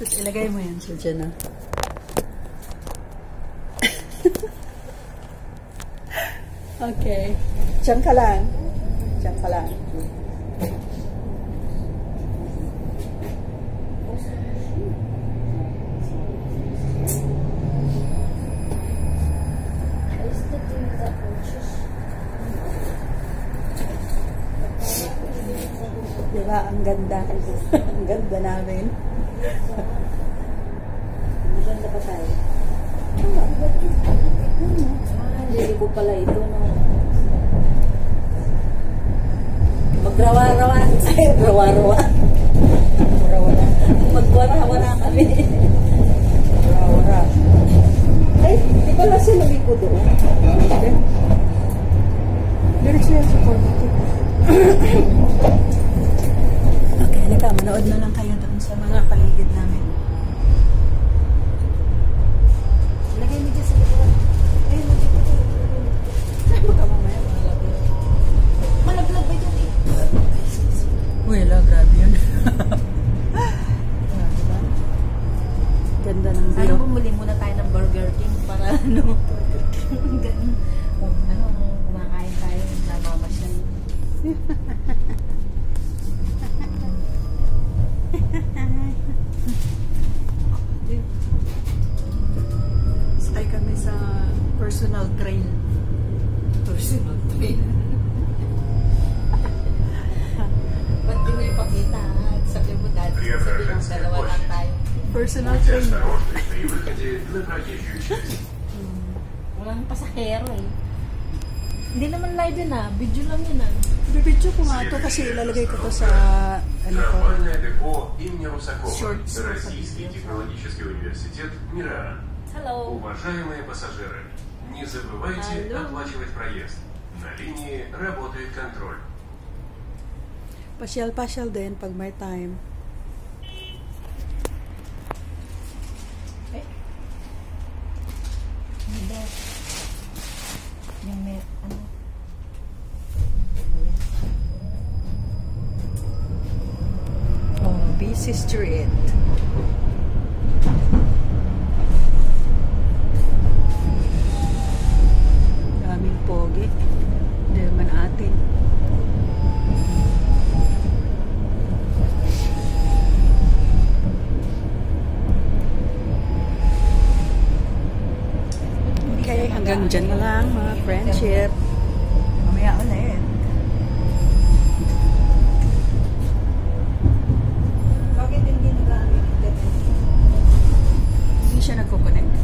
Tapos ilagay mo yan sa dyan ah. okay. Diyan ka lang. Diyan ka lang. Diba? Ang ganda. Ang ganda namin. Maganda pa tayo. Ko pala ito. No? Magrawa-rawa. Ay, rawa-rawa. Wara-wara. Magwara-wara kami. Wara-wara. Ay, di pala sila ko doon. Okay. Diretso yan sa corner ko. okay, halika. Manood na lang kayo doon sa mga paligid namin. Lagay mo dyan sa likod. Ayun, lagay mo dyan. Ay, baka mamaya malagay. Malaglag ba dyan eh? Uy, ala, grabe yun. Ah, diba? Ganda ng Sana view. bumili muna tayo ng Burger King para ano. Ganun. Kung ano, personal train. Personal train. Ba't di mo ipakita? Sabi mo dati, sabi mo dalawa lang tayo. Personal Будьте train. осторожны при выходе на проезжую часть. Walang pasahero eh. Hindi naman live yun ah. Video lang yun ah. Bibidyo ko nga ito kasi ilalagay ko to sa ano ko. Трамвайное депо имени Русакова. Short, short, Российский short. технологический университет МИРА. Hello. Уважаемые пассажиры, не забывайте Алло. оплачивать проезд. На линии работает контроль. Pasyal-pasyal din pag may time. Hindi. Yung may, ano? Oh, busy street. Hanggang dyan na lang mga friendship. Mamaya ulit. Bakit hindi internet? Hindi siya nagko-connect.